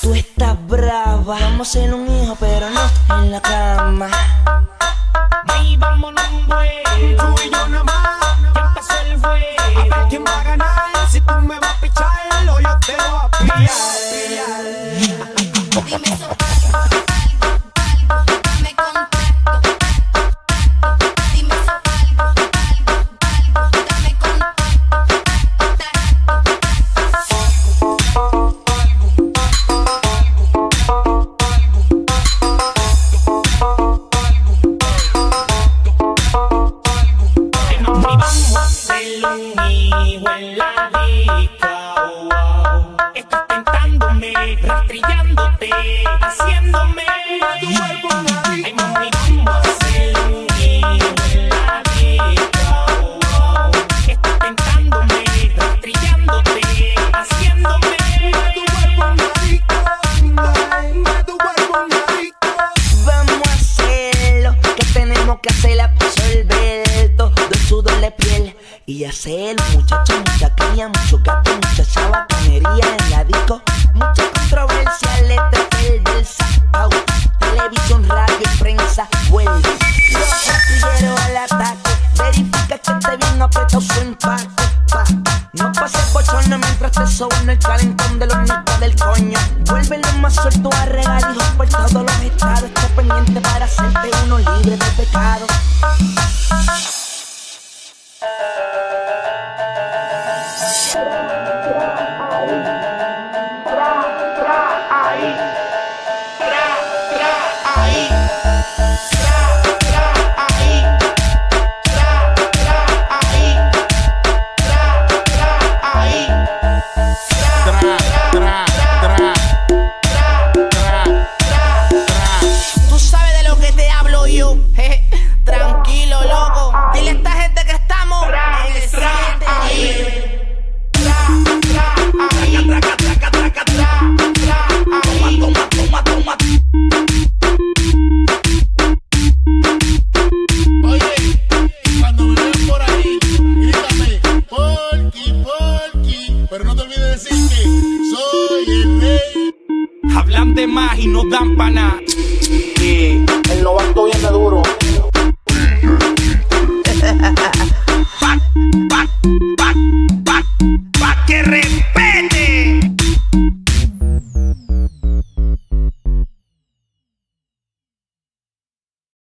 Tú estás brava, vamos ser un hijo, pero no en la cama. Hacer en la oh, wow. Estás tentándome, rastrillándote, haciéndome. Ay, mami, vamos a hacer un hijo Y hacer muchachos, mucha caña, mucho gato, mucha chabacanería en la disco. Mucha controversia, letra perversa. Au, televisión, radio y prensa, vuelve. Los artilleros al ataque, verifica que esté bien apretado su. Pa. No pases bochorno mientras te soborno el calentón de los niños del coño. Vuelve lo más suelto a hijos por todos los estados. Está pendiente para hacerte uno libre de light. Hablan de más y no dan pa' nada.